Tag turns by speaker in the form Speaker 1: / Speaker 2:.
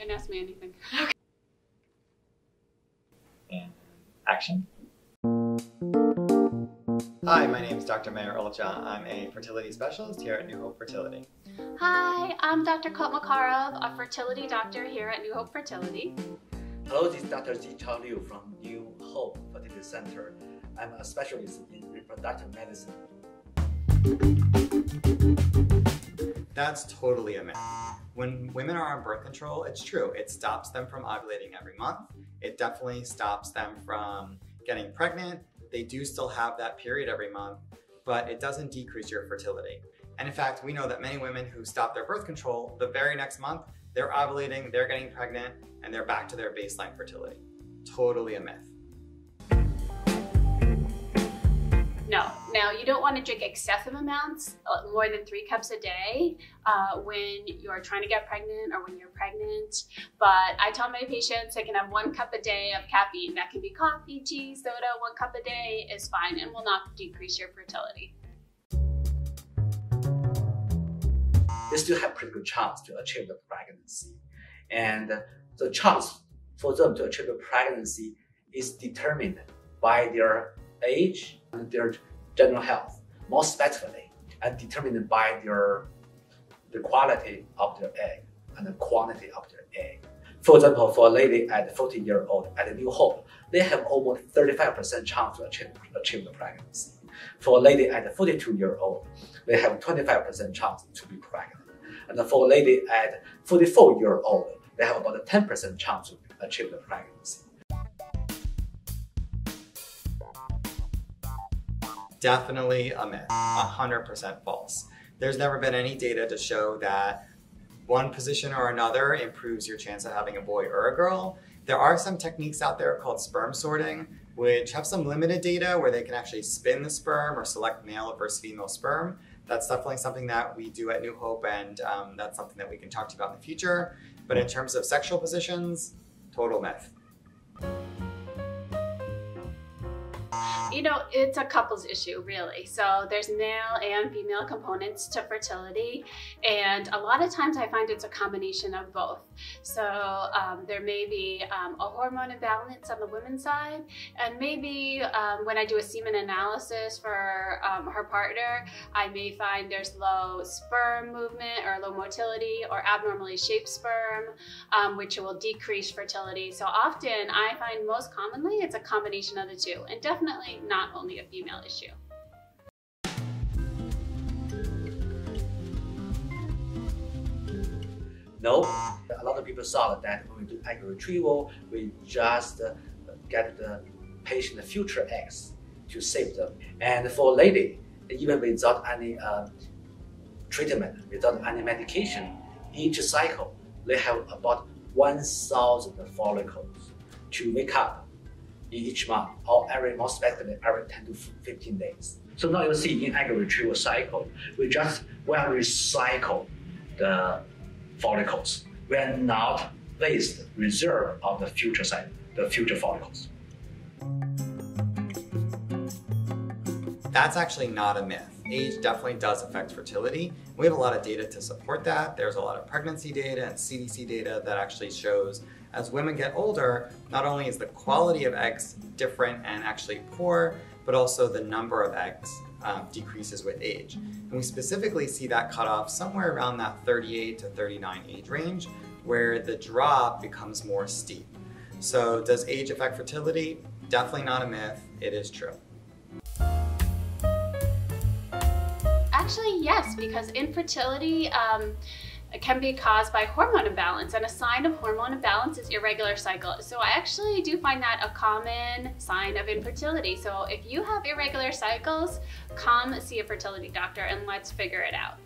Speaker 1: Can't ask me anything.
Speaker 2: And action.
Speaker 3: Hi, my name is Dr. Meir Olcha. I'm a fertility specialist here at New Hope Fertility.
Speaker 1: Hi, I'm Dr. Kulp Makarov, a fertility doctor here at New Hope Fertility.
Speaker 4: Hello, this is Dr. Zitao Liu from New Hope Fertility Center. I'm a specialist in reproductive medicine.
Speaker 3: That's totally a myth. When women are on birth control, it's true. It stops them from ovulating every month. It definitely stops them from getting pregnant. They do still have that period every month, but it doesn't decrease your fertility. And in fact, we know that many women who stop their birth control, the very next month, they're ovulating, they're getting pregnant, and they're back to their baseline fertility. Totally a myth.
Speaker 1: No. Now, you don't want to drink excessive amounts, uh, more than three cups a day, uh, when you're trying to get pregnant or when you're pregnant. But I tell my patients I can have one cup a day of caffeine. That can be coffee, tea, soda. One cup a day is fine and will not decrease your fertility.
Speaker 4: They still have pretty good chance to achieve the pregnancy. And the chance for them to achieve the pregnancy is determined by their age their general health, more specifically, and determined by their the quality of their egg and the quantity of their egg. For example, for a lady at 40 year old at New Hope, they have almost 35% chance to achieve, achieve the pregnancy. For a lady at 42 year old, they have 25% chance to be pregnant. And for a lady at 44 year old, they have about a 10% chance to achieve the pregnancy.
Speaker 3: Definitely a myth, 100% false. There's never been any data to show that one position or another improves your chance of having a boy or a girl. There are some techniques out there called sperm sorting, which have some limited data where they can actually spin the sperm or select male versus female sperm. That's definitely something that we do at New Hope, and um, that's something that we can talk to you about in the future. But in terms of sexual positions, total myth.
Speaker 1: You know, it's a couples issue, really. So there's male and female components to fertility, and a lot of times I find it's a combination of both. So um, there may be um, a hormone imbalance on the women's side, and maybe um, when I do a semen analysis for um, her partner, I may find there's low sperm movement or low motility or abnormally shaped sperm, um, which will decrease fertility. So often I find most commonly it's a combination of the two, and definitely not only a female issue.
Speaker 4: No, a lot of people thought that when we do egg retrieval, we just uh, get the patient future eggs to save them. And for a lady, even without any uh, treatment, without any medication, each cycle they have about 1,000 follicles to wake up in each month, or every most especially every 10 to 15 days. So now you see in egg retrieval cycle, we just will recycle the follicles. We are not waste reserve of the future cycle, the future follicles.
Speaker 3: That's actually not a myth. Age definitely does affect fertility. We have a lot of data to support that. There's a lot of pregnancy data and CDC data that actually shows as women get older, not only is the quality of eggs different and actually poor, but also the number of eggs um, decreases with age. And we specifically see that cutoff somewhere around that 38 to 39 age range, where the drop becomes more steep. So does age affect fertility? Definitely not a myth, it is true.
Speaker 1: Actually, yes, because infertility um, can be caused by hormone imbalance, and a sign of hormone imbalance is irregular cycle. So I actually do find that a common sign of infertility. So if you have irregular cycles, come see a fertility doctor and let's figure it out.